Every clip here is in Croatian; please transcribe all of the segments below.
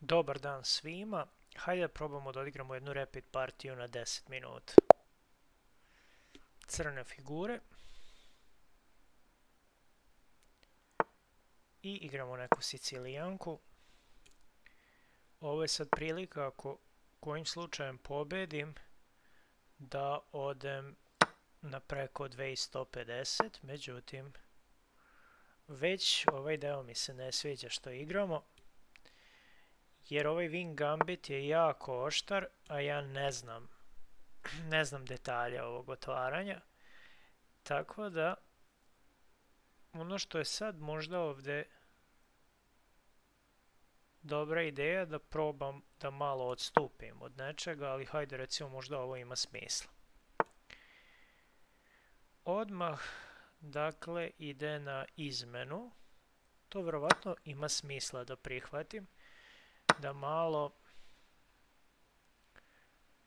Dobar dan svima. Hajde probamo da odigramo jednu rapid partiju na 10 minuta. Crne figure. I igramo neku sicilijanku. Ovo je sad prilika ako kojim slučajem pobedim da odem na preko 2150. Međutim, već ovaj deo mi se ne sviđa što igramo jer ovaj Wing Gambit je jako oštar, a ja ne znam, ne znam detalje ovog otvaranja. Tako da, ono što je sad možda ovdje dobra ideja da probam da malo odstupim od nečega, ali hajde recimo možda ovo ima smisla. Odmah, dakle, ide na izmenu. To vjerovatno ima smisla da prihvatim da malo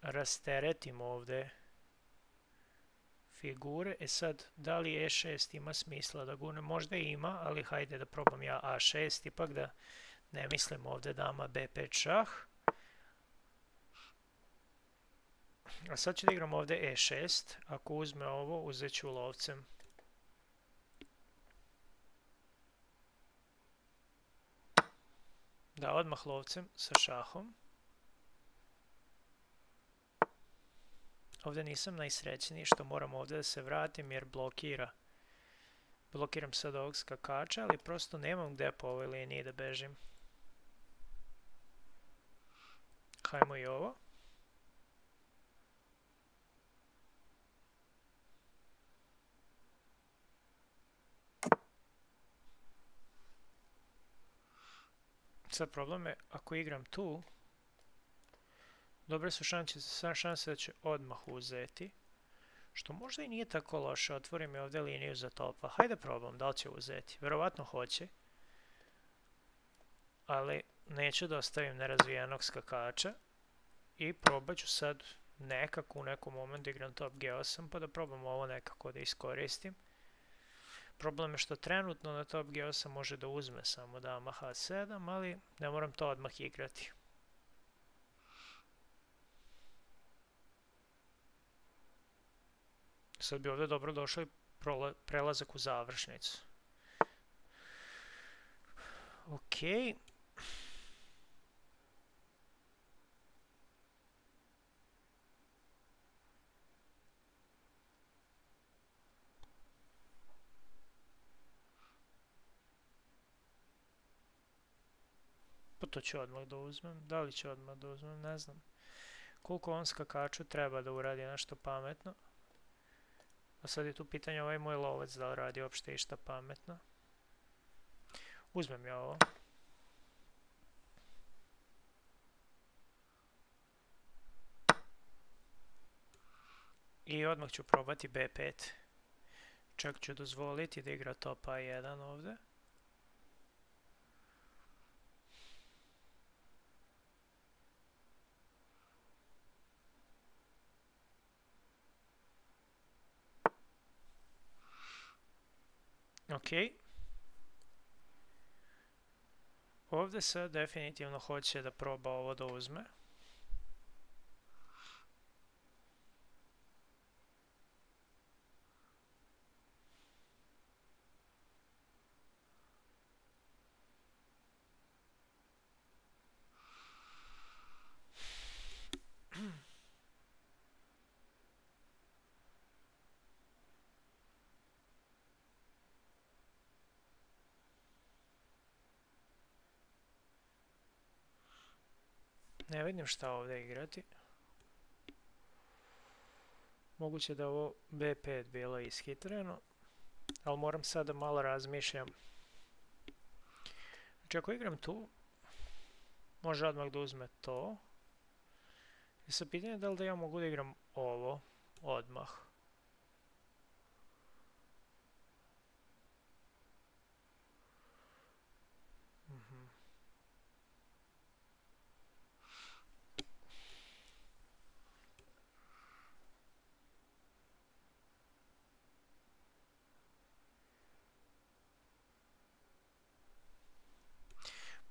rasteretimo ovdje figure. E sad, da li E6 ima smisla da gune? Možda ima, ali hajde da probam ja A6, ipak da ne mislim ovdje dama B5 šah. A sad ću da igram ovdje E6. Ako uzme ovo, uzet ću lovcem Da, odmah lovcem sa šahom. Ovdje nisam najsrećniji što moram ovdje da se vratim jer blokira. Blokiram sad ovog skakača, ali prosto nemam gdje po ovoj liniji da bežim. Hajmo i ovo. Sad problem je, ako igram tu, dobre su šanse, da će odmah uzeti. Što možda i nije tako loše, otvori mi ovdje liniju za topa. Hajde probam, da li će uzeti. Vjerovatno hoće. Ali neću da ostavim nerazvijenog skakača. I probat ću sad nekako u nekom momentu igram top G8 pa da probam ovo nekako da iskoristim. Problem je što trenutno na top G8 može da uzme samo dama H7, ali ne moram to odmah igrati. Sad bi ovdje dobro došao i prelazak u završnicu. Okej. To ću odmah da uzmem. Da li ću odmah da uzmem, ne znam. Koliko on skakaču treba da uradi nešto pametno. A sad je tu pitanje ovaj moj lovac da li radi uopšte išta pametno. Uzmem ja ovo. I odmah ću probati B5. Čak ću dozvoliti da igra top A1 ovdje. Ok. Ovdje se definitivno hoće da proba ovo da uzme. Ne vidim šta ovdje igrati. Moguće da ovo B5 bilo ishitreno. Ali moram sada malo razmišljam. Znači ako igram tu, može odmah da uzme to. I sad pitanje da li da ja mogu da igram ovo odmah.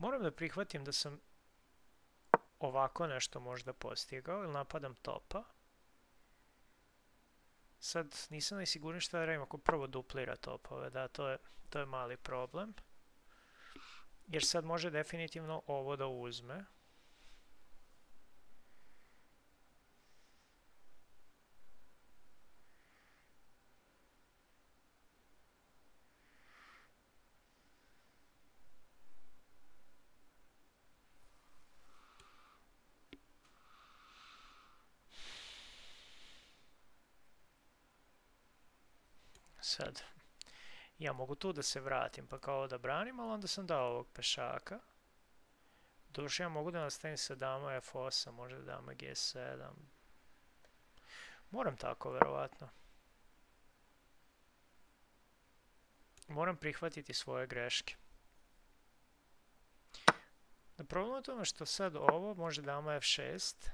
Moram da prihvatim da sam ovako nešto možda postigao ili napadam topa. Sad nisam najsigurniji što da radim ako prvo duplira topove, da to je, to je mali problem. Jer sad može definitivno ovo da uzme. Sad, ja mogu tu da se vratim pa kao da branim, ali onda sam dao ovog pešaka. Došli ja mogu da nastavim sa dama f8, možda dama g7. Moram tako, verovatno. Moram prihvatiti svoje greške. Na problem je tome što sad ovo može dama f6.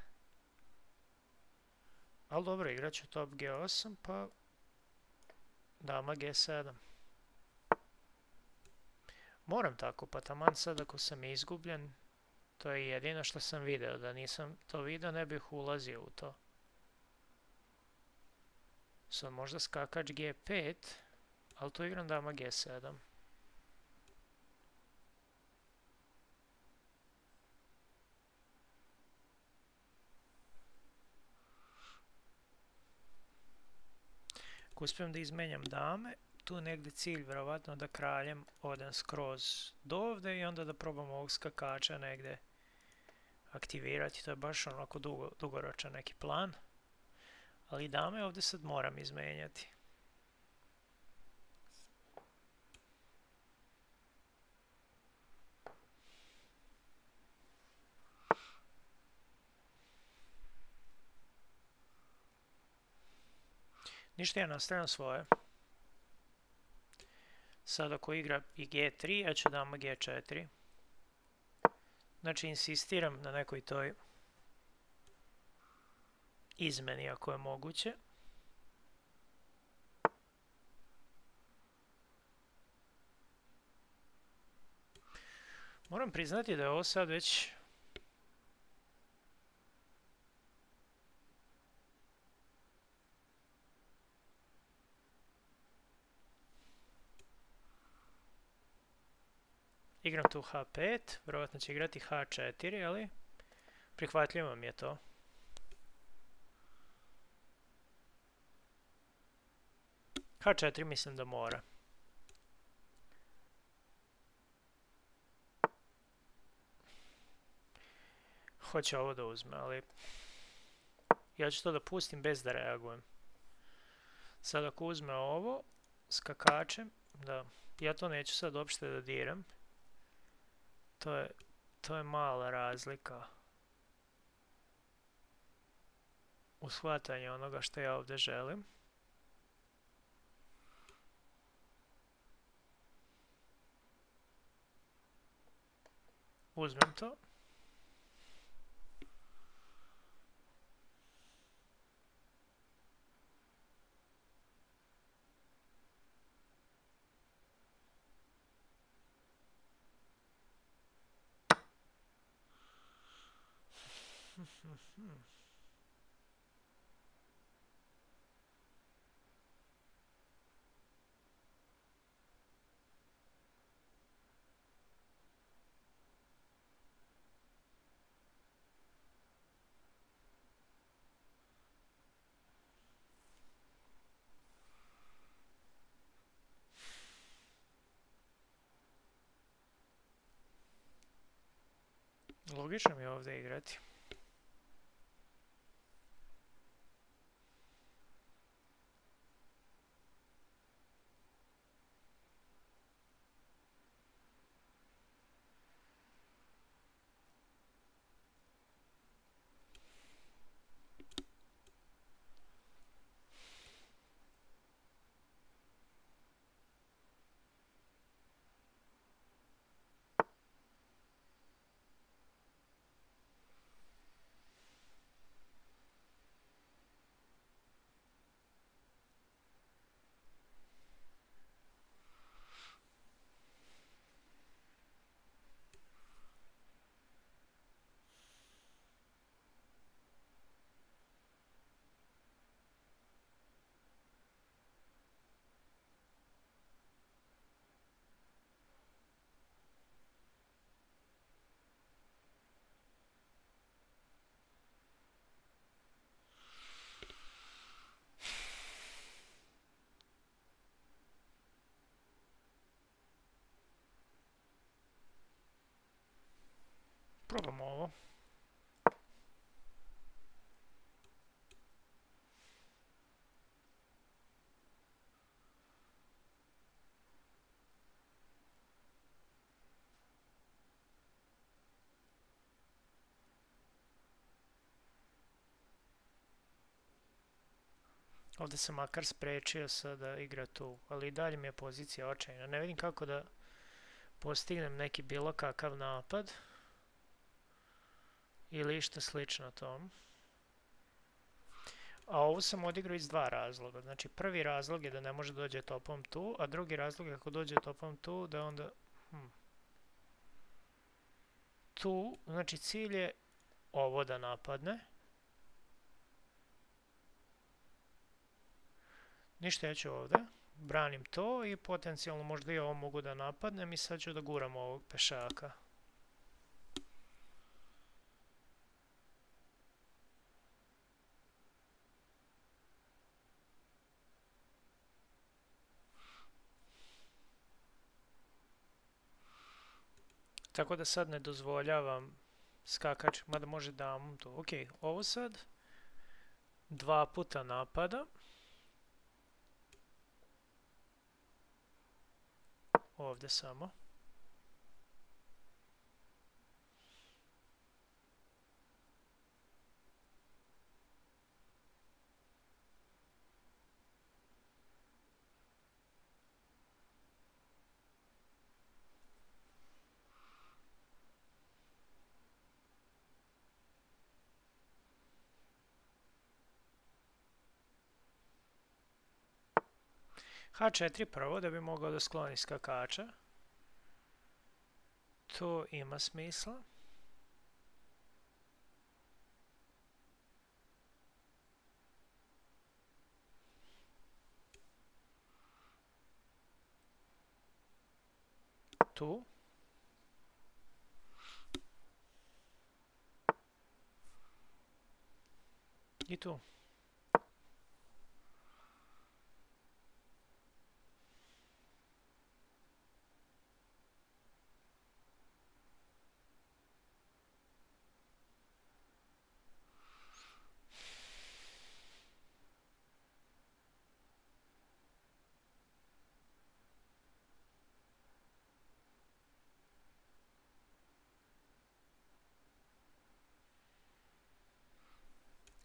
Ali dobro, igrat ću top g8, pa Dama G7. Moram tako, pa taman sad ako sam izgubljen, to je jedino što sam video. Da nisam to video, ne bih ulazio u to. Sad možda skakač G5, ali tu igram dama G7. Ako uspijem da izmenjam dame, tu negdje cilj vjerovatno da kraljem odem skroz do ovdje i onda da probam ovog skakača negdje aktivirati. To je baš onako dugoročan neki plan. Ali dame ovdje sad moram izmenjati. Ništa ja nastavljam svoje. Sad ako igra i G3, ja ću dama G4. Znači insistiram na nekoj toj izmeni ako je moguće. Moram priznati da je ovo sad već Igram tu H5, vjerojatno će igrati H4, ali prihvatljivo mi je to. H4 mislim da mora. Hoće ovo da uzme, ali ja ću to da pustim bez da reagujem. Sad ako uzme ovo, skakačem, da, ja to neću sad uopšte da diram. To je, to je mala razlika u shvatanju onoga što ja ovdje želim. Uzmem to. Logično mi je ovdje igrati. Probamo ovo. Ovdje sam makar sprečio sada igra tu, ali i dalje mi je pozicija očajna. Ne vidim kako da postignem neki bilo kakav napad. Ili išta slično tom. A ovo sam odigrao iz dva razloga. Znači prvi razlog je da ne može dođe topom tu, a drugi razlog je ako dođe topom tu da onda... Hm. Tu, znači cilj je ovo da napadne. Ništa, ja ću ovdje. Branim to i potencijalno možda i ovo mogu da napadnem i sad ću da guram ovog pešaka. Tako da sad ne dozvoljavam skakač, mada može damom to. Ok, ovo sad dva puta napada. Ovdje samo. H4 prvo da bi mogao da skloni skakača. To ima smisla. Tu. I tu.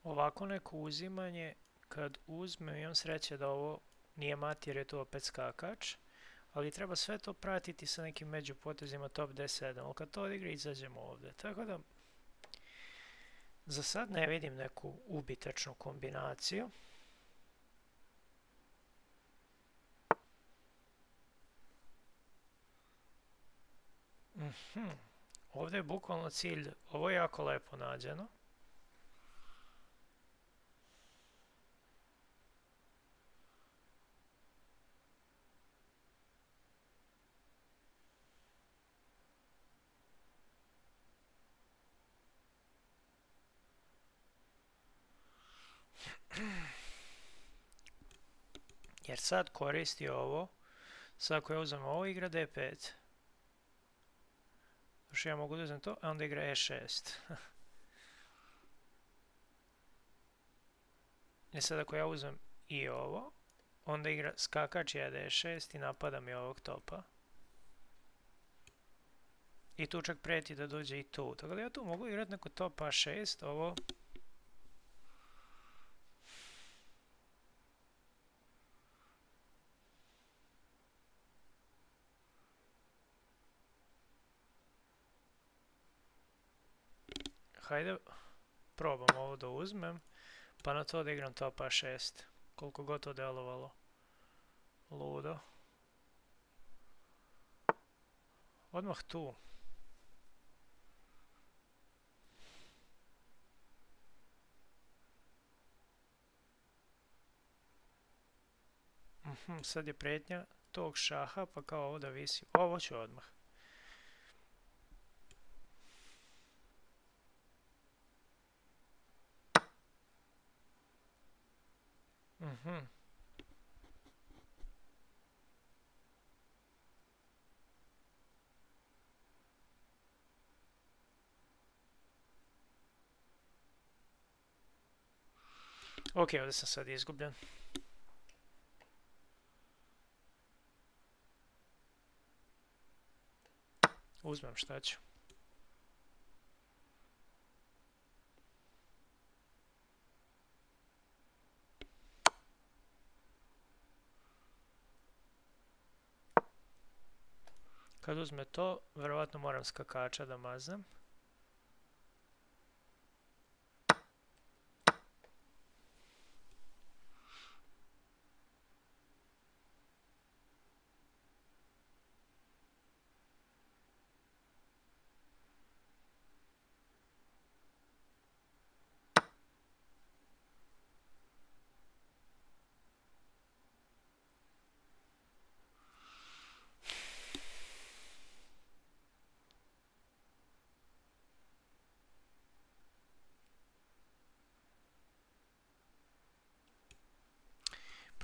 Ovako neko uzimanje, kad uzmem, imam sreće da ovo nije mat jer je opet skakač, ali treba sve to pratiti sa nekim međupotezima top D7, ali kad to odigre izađemo ovdje. Tako da, za sad ne vidim neku ubitačnu kombinaciju. Mhm. Ovdje je bukvalno cilj, ovo je jako lepo nađeno. Jer sad koristi ovo. Sad ako ja uzmem ovo igra D5. Još ja mogu da uzmem to, a onda igra E6. I sad ako ja uzmem i ovo, onda igra skakač je D6 i napada mi ovog topa. I tu čak prijeti da dođe i tu. Tako da ja tu mogu igrati neko top A6, ovo hajde probam ovo da uzmem, pa na to igram topa 6. Koliko god to delovalo. Ludo. Odmah tu. Mhm, sad je pretnja tog šaha, pa kao ovo da visi. Ovo ću odmah. Mm-hmm. Okej, okay, odesam sad izgubljen. Uzmem šta. Kad uzme to, vjerovatno moram skakača da maznem.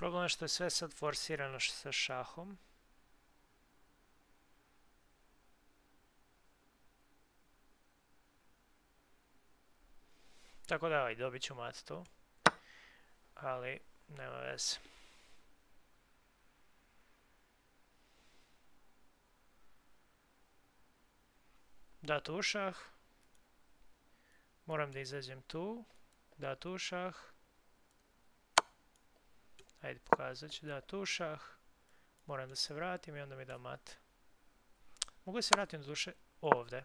Problem je što je sve sad forsirano sa šahom. Tako da, ovaj, dobit ću mat tu. Ali, nema veze. Da tu šah. Moram da izađem tu. Da tu šah. Ajde, pokazat ću da tu šah. Moram da se vratim i onda mi da mat. Mogu se vratim do duše ovdje.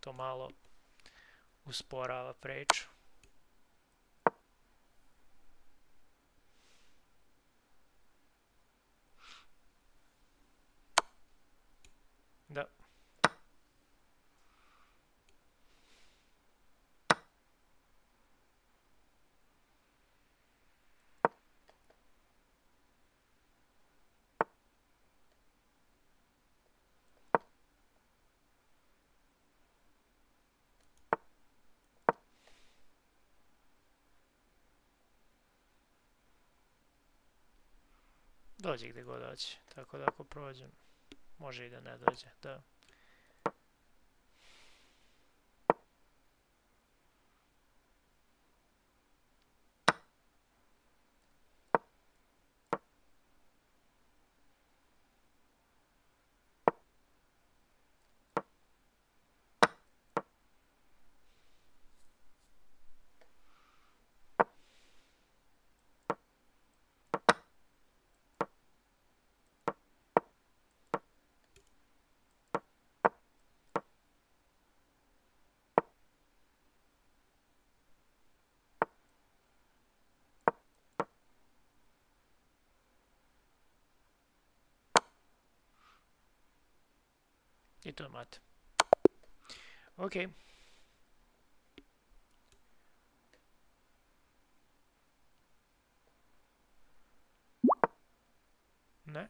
To malo usporava preču. Da. Dođe gdje god dođe, tako da ako prođem, može i da ne dođe, da. I to je mat. Ok. Ne.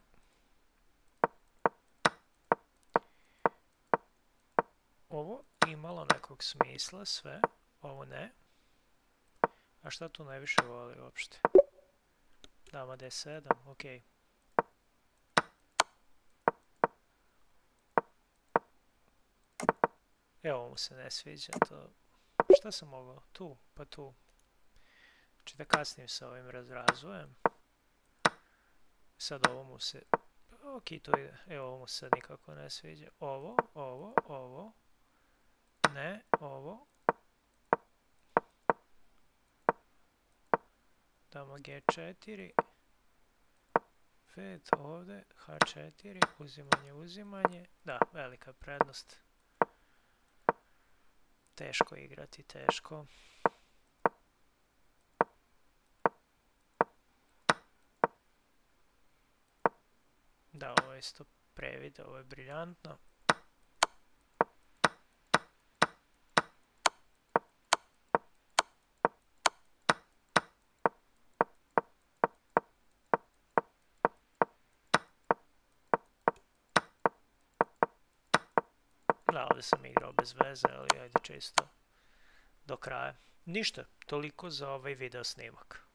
Ovo imalo nekog smisla, sve. Ovo ne. A šta tu najviše voli uopšte? Dama D7, okej. Evo mu se ne sviđa, to... Šta sam mogao? Tu, pa tu. Znači da kasnim sa ovim razrazvojem. Sad ovo mu se... Ok, tu ide. Evo ovo mu se sad nikako ne sviđa. Ovo, ovo, ovo. Ne, ovo. Damo G4. Fed ovdje, H4, uzimanje, uzimanje. Da, velika prednost. Teško igrati, teško. Da, ovo je isto previd, ovo je briljantno. Da, ovdje sam igrao bez veze, ali ajde čisto do kraja. Ništa, toliko za ovaj video snimak.